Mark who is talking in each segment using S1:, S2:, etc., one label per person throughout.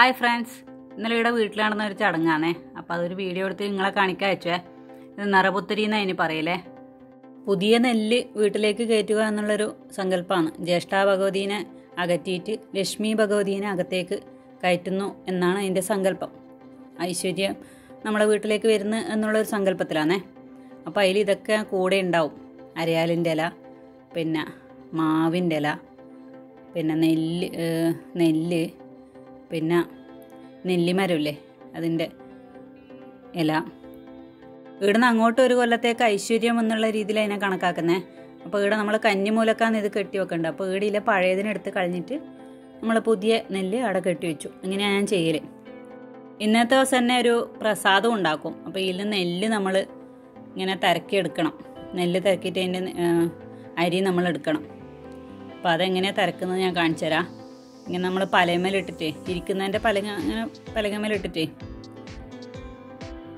S1: Hi friends. ഇന്നലെ ഇവിടെ വീട്ടിൽ നടന്ന ഒരു ചടങ്ങാണേ. അപ്പോൾ അതൊരു വീഡിയോ എടുത്ത് നിങ്ങളെ കാണിക്കാൻ വെച്ചേ. ഇത് നിറപുത്തരി എന്നാ ഇനി പറയലേ. പുതിയ നെല്ല് വീട്ടിലേക്ക് കയറ്റുക എന്നുള്ളൊരു സങ്കല്പമാണ് ജ്യേഷ്ഠ ഭഗവതീനെ അകറ്റിയിട്ട് ലക്ഷ്മി ഭഗവതീനെ അകത്തേക്ക് കയറ്റുന്നു എന്നാണ് അതിന്റെ സങ്കല്പം. ഐശ്വര്യം നമ്മളെ വീട്ടിലേക്ക് വരുന്നു എന്നുള്ളൊരു സങ്കല്പത്തിലാണേ. അപ്പോൾ അതിൽ ഇതൊക്കെ കൂടെ ഉണ്ടാവും. അരയാലിന്റെ ഇല പിന്നെ മാവിന്റെ ഇല പിന്നെ നെല്ല് നെല്ല് പിന്നെ നെല്ലിമരമില്ലേ അതിന്റെ ഇല. ഇവിടുന്ന് അങ്ങോട്ട് ഒരു കൊല്ലത്തേക്ക് ഐശ്വര്യം എന്നുള്ള രീതിയിൽ അതിനെ കണക്കാക്കുന്നത് അപ്പോൾ ഇവിടെ നമ്മൾ കന്നിമൂലക്കാന്ന് ഇത് കെട്ടി വെക്കുന്നുണ്ട് അപ്പോൾ ഈടിയിലെ പഴയതിനെടുത്ത് കളഞ്ഞിട്ട് നമ്മൾ പുതിയ നെല്ല് അവിടെ കെട്ടി വെച്ചു. ഇങ്ങനെയാണ് ഞാൻ ചെയ്യൽ ഇന്നത്തെ ദിവസം തന്നെ ഒരു പ്രസാദം ഉണ്ടാക്കും. അപ്പോൾ ഇതിൽ നെല്ല് നമ്മൾ ഇങ്ങനെ തിരക്കിയെടുക്കണം നെല്ല് തിരക്കിയിട്ട് അതിന്റെ അരി നമ്മൾ എടുക്കണം. അപ്പോൾ അതെങ്ങനെയാണ് തിരക്കുന്നത് ഞാൻ കാണിച്ചു തരാം ഇങ്ങനെ നമ്മൾ പലയമേലിട്ടിട്ടേ ഇരിക്കുന്നതിന്റെ പലക ഇങ്ങനെ പലകമേലിട്ടിട്ടേ.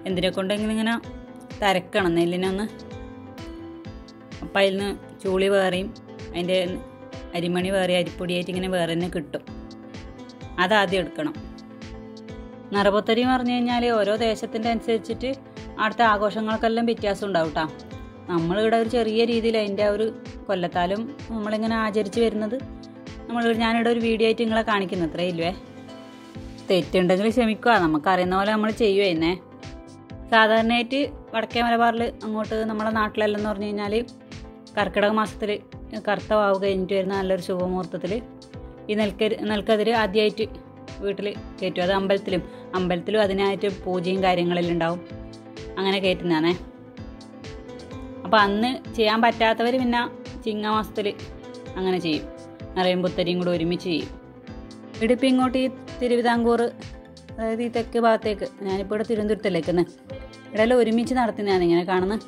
S1: എന്തിനെ കൊണ്ടെങ്കിലും ഇങ്ങനെ തരക്കണം നെല്ലിനെ ഒന്ന്. അപ്പം അതിൽ നിന്ന് ചൂളി വേറെയും അതിന്റെ അരിമണി വേറെ അരിപ്പൊടിയായിട്ട് ഇങ്ങനെ വേറെ തന്നെ കിട്ടും. അതാദ്യം എടുക്കണം. നിറപൊത്തരി എന്ന് പറഞ്ഞു കഴിഞ്ഞാൽ ഓരോ ദേശത്തിന്റെ അനുസരിച്ചിട്ട് അവിടുത്തെ ആഘോഷങ്ങൾക്കെല്ലാം വ്യത്യാസം ഉണ്ടാവും കേട്ടോ നമ്മളിവിടെ ഒരു ചെറിയ രീതിയിൽ അതിന്റെ ഒരു കൊല്ലത്താലും നമ്മളിങ്ങനെ ആചരിച്ച് വരുന്നത് നമ്മൾ ഞാനിവിടെ ഒരു വീഡിയോ ആയിട്ട് നിങ്ങളെ കാണിക്കുന്നു. അത്രേ ഇല്ലേ? തെറ്റുണ്ടെങ്കിൽ ക്ഷമിക്കുക. നമുക്കറിയുന്ന പോലെ നമ്മൾ ചെയ്യുവേ സാധാരണയായിട്ട് വടക്കേ മലബാറിൽ അങ്ങോട്ട് നമ്മുടെ നാട്ടിലെല്ലാം എന്ന് പറഞ്ഞു കഴിഞ്ഞാൽ കർക്കിടക മാസത്തിൽ കറുത്ത വാവ് കഴിഞ്ഞിട്ട് വരുന്ന നല്ലൊരു ശുഭമുഹൂർത്തത്തിൽ ഈ നെൽക്കരി നെൽക്കതിര് ആദ്യമായിട്ട് വീട്ടിൽ കയറ്റും. അത് അമ്പലത്തിലും അമ്പലത്തിലും അതിനായിട്ട് പൂജയും കാര്യങ്ങളെല്ലാം ഉണ്ടാവും. അങ്ങനെ കയറ്റുന്നതാണേ. അപ്പോൾ അന്ന് ചെയ്യാൻ പറ്റാത്തവർ പിന്നെ ചിങ്ങമാസത്തിൽ അങ്ങനെ ചെയ്യും. നിറയും പുത്തരിയും കൂടെ ഒരുമിച്ച് ചെയ്യും. ഇടിപ്പം ഇങ്ങോട്ട് ഈ തിരുവിതാംകൂർ അതായത് ഈ തെക്ക് ഭാഗത്തേക്ക്. ഞാനിപ്പോൾ ഇവിടെ തിരുവനന്തപുരത്തല്ലേ ഇടയിൽ ഒരുമിച്ച് നടത്തുന്നതാണ് ഇങ്ങനെ കാണുന്നത്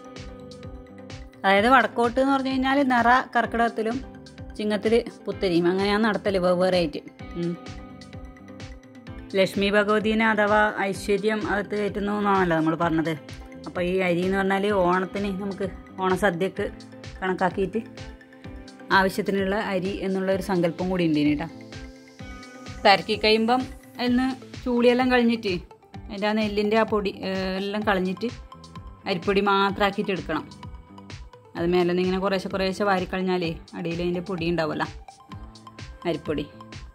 S1: അതായത് വടക്കോട്ട് എന്ന് പറഞ്ഞു കഴിഞ്ഞാൽ നിറ കർക്കിടകത്തിലും ചിങ്ങത്തിൽ പുത്തരിയും. അങ്ങനെയാണ് നടത്തൽ വെവ്വേറെ ആയിട്ട് ഉം. ലക്ഷ്മി ഭഗവതീനെ അഥവാ ഐശ്വര്യം അകത്ത് കയറ്റുന്നു എന്നാണല്ലോ നമ്മൾ പറഞ്ഞത്. അപ്പോൾ ഈ അരി എന്ന് പറഞ്ഞാൽ ഓണത്തിന് നമുക്ക് ഓണസദ്യക്ക് കണക്കാക്കിയിട്ട് ആവശ്യത്തിനുള്ള അരി എന്നുള്ള ഒരു സങ്കല്പം കൂടി ഉണ്ട് കേട്ടോ തിരക്കി കഴിയുമ്പം അതിന് ചൂളിയെല്ലാം കളഞ്ഞിട്ട് അതിന്റെ ആ നെല്ലിന്റെ ആ പൊടി എല്ലാം കളഞ്ഞിട്ട് അരിപ്പൊടി മാത്രമാക്കിയിട്ട് എടുക്കണം. അത് മേലെ നിന്ന് ഇങ്ങനെ കുറേശ്ശെ കുറേശ്ശെ വാരിക്കളഞ്ഞാലേ അടിയിൽ അതിന്റെ പൊടി ഉണ്ടാവുമല്ലോ അരിപ്പൊടി.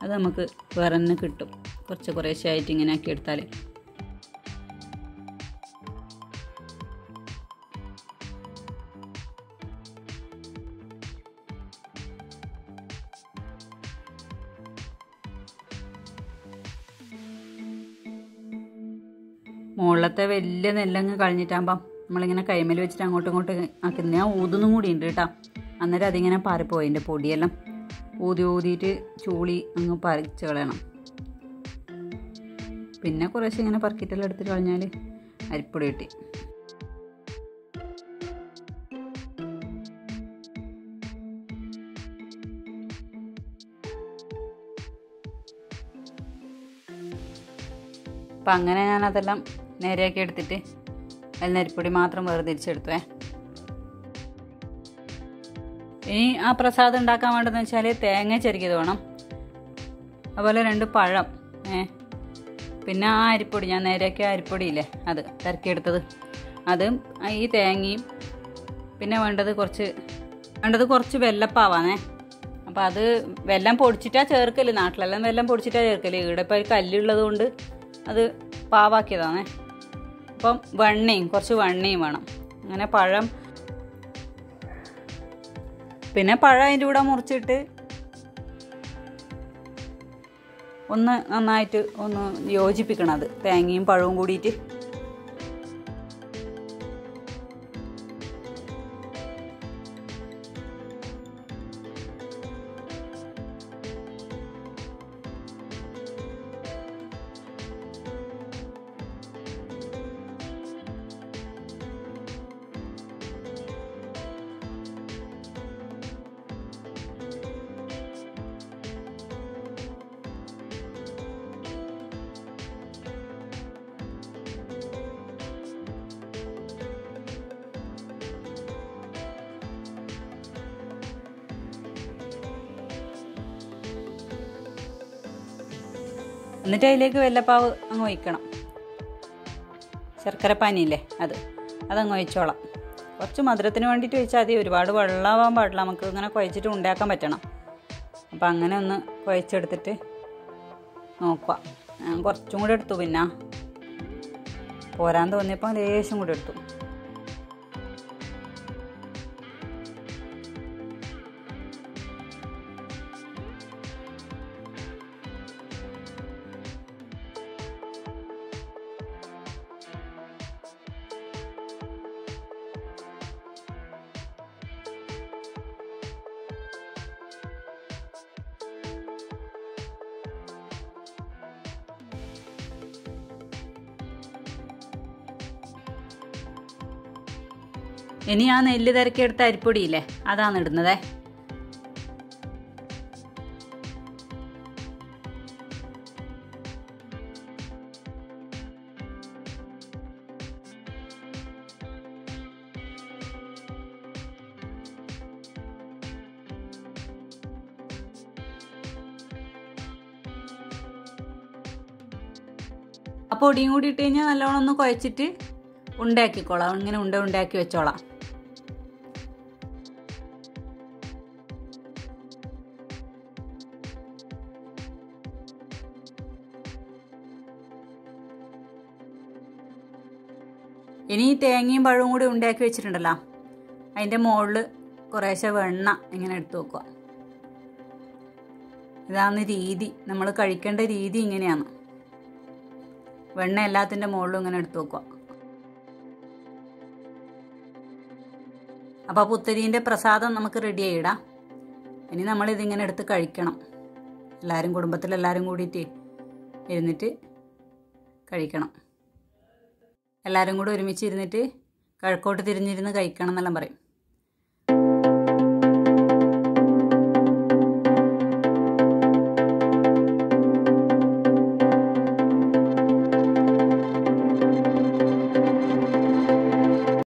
S1: അത് നമുക്ക് വേറെ തന്നെ കിട്ടും. കുറച്ച് കുറേശ്ശെ ആയിട്ട് ഇങ്ങനെ ആക്കി എടുത്താൽ മുകളിലത്തെ വലിയ നെല്ലങ്ങ് കളഞ്ഞിട്ടാകുമ്പം നമ്മളിങ്ങനെ കൈമേൽ വെച്ചിട്ട് അങ്ങോട്ടും ഇങ്ങോട്ടും ആക്കുന്നത് ഞാൻ ഊതുന്നും കൂടി ഉണ്ട് കേട്ടോ. അന്നേരം അതിങ്ങനെ പാറിപ്പോയി എന്റെ പൊടിയെല്ലാം. ഊതി ഊതിയിട്ട് ചൂളി അങ്ങ് പറിച്ച് കളയണം. പിന്നെ കുറേശ്ശെ ഇങ്ങനെ പറക്കിട്ടെല്ലാം എടുത്തിട്ട് കളഞ്ഞാൽ അരിപ്പൊടി കിട്ടി. അപ്പം അങ്ങനെ ഞാൻ അതെല്ലാം നേരെയാക്കി എടുത്തിട്ട് അതിൽ അരിപ്പൊടി മാത്രം വേർതിരിച്ചെടുത്തുവേ ഇനി ആ പ്രസാദം ഉണ്ടാക്കാൻ വേണ്ടതെന്ന് വെച്ചാൽ തേങ്ങ ചെരുക്കിയത് വേണം. അതുപോലെ രണ്ട് പഴം ഏ. പിന്നെ ആ അരിപ്പൊടി ഞാൻ നേരെയാക്കിയ അരിപ്പൊടിയില്ലേ അത് തിരക്കിയെടുത്തത് അതും ഈ തേങ്ങയും പിന്നെ വേണ്ടത് കുറച്ച് വേണ്ടത് കുറച്ച് വെല്ലപ്പാവാണേ അപ്പോൾ അത് വെല്ലം പൊടിച്ചിട്ടാ ചേർക്കൽ നാട്ടിലെല്ലാം വെല്ലം പൊടിച്ചിട്ടാ ചേർക്കൽ. ഇവിടെ ഇപ്പോൾ കല്ലുള്ളത് കൊണ്ട് അത് പാവാക്കിയതാണേ അപ്പം വെണ്ണയും കുറച്ച് വെണ്ണയും വേണം. അങ്ങനെ പഴം പിന്നെ പഴം അതിന്റെ കൂടെ മുറിച്ചിട്ട് ഒന്ന് നന്നായിട്ട് ഒന്ന് യോജിപ്പിക്കണം അത്. തേങ്ങയും പഴവും കൂടിയിട്ട്. എന്നിട്ട് അതിലേക്ക് വെല്ലപ്പാവ് അങ്ങ് ഒഴിക്കണം. ശർക്കര പാനിയില്ലേ അത്. അതങ്ങ് ഒഴിച്ചോളാം. കുറച്ച് മധുരത്തിന് വേണ്ടിയിട്ട് ഒഴിച്ചാൽ മതി. ഒരുപാട് വെള്ളമാവാൻ പാടില്ല. നമുക്ക് ഇങ്ങനെ കുഴച്ചിട്ട് ഉണ്ടാക്കാൻ പറ്റണം. അപ്പം അങ്ങനെ ഒന്ന് കുഴച്ചെടുത്തിട്ട് നോക്കുക. ഞാൻ കുറച്ചും കൂടെ എടുത്തു പിന്നെ. പോരാൻ തോന്നിയപ്പോൾ ലേശം കൂടെ എടുത്തു. ഇനി ആ നെല്ല് തിരക്കിയെടുത്ത അരിപ്പൊടിയില്ലേ? അതാണ് ഇടുന്നതേ. ആ പൊടിയും കൂടി ഇട്ട് കഴിഞ്ഞാൽ നല്ലോണം ഒന്ന് കുഴച്ചിട്ട് ഉണ്ടാക്കിക്കോളാം. ഇങ്ങനെ ഉണ്ട ഉണ്ടാക്കി വെച്ചോളാം. ഇനി ഈ തേങ്ങയും പഴവും കൂടി ഉണ്ടാക്കി വെച്ചിട്ടുണ്ടല്ലോ. അതിന്റെ മുകളിൽ കുറേശ്ശെ വെണ്ണ ഇങ്ങനെ എടുത്തു വെക്കുക. ഇതാണ് രീതി. നമ്മൾ കഴിക്കേണ്ട രീതി ഇങ്ങനെയാണ്. വെണ്ണ എല്ലാത്തിന്റെ മുകളിലും ഇങ്ങനെ എടുത്തു വെക്കുക. അപ്പോൾ പുത്തരീന്റെ പ്രസാദം നമുക്ക് റെഡി ആയിടാം. ഇനി നമ്മളിതിങ്ങനെ എടുത്ത് കഴിക്കണം. എല്ലാവരും കുടുംബത്തിലെല്ലാവരും കൂടിയിട്ട് ഇരുന്നിട്ട് കഴിക്കണം. എല്ലാവരും കൂടെ ഒരുമിച്ച് ഇരുന്നിട്ട് കിഴക്കോട്ട് തിരിഞ്ഞിരുന്ന് കഴിക്കണം എന്നെല്ലാം പറയും.